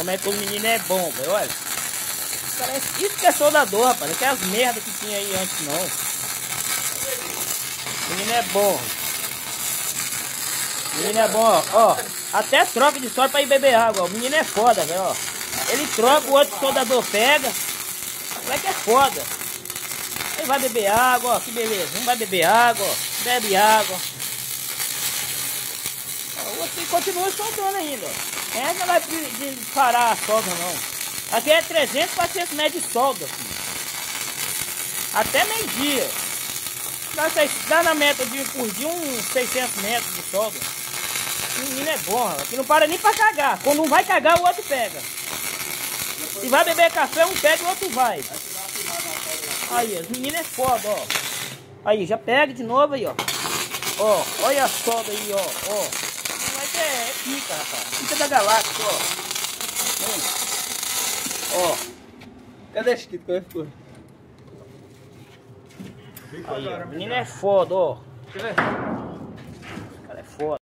Como é que o menino é bom, velho. Olha. Parece isso que é soldador, rapaz. Não é as merdas que tinha aí antes, não. O menino é bom. O menino é bom, ó. ó até troca de sorte pra ir beber água. Ó. O menino é foda, velho, ó. Ele troca, o outro soldador pega. O que é foda. Ele vai beber água, ó. Que beleza. Um vai beber água, ó. Bebe água. O outro continua soldando ainda. É, não vai parar a solda, não. Aqui é 300, 400 metros de solda, filho. Até meio-dia. Dá, na meta de por dia uns 600 metros de solda. O menino é bom, aqui não para nem pra cagar. Quando um vai cagar, o outro pega. Se vai beber café, um pega e o outro vai. Aí, os meninos é foda, ó. Aí, já pega de novo aí, ó. Ó, olha a solda aí, ó, ó. É, é pica, rapaz. Pica da galáxia, ó. Ó. Cadê esse kit? Cadê ficou? Aí, ó, menino é foda, ó. Deixa eu ver.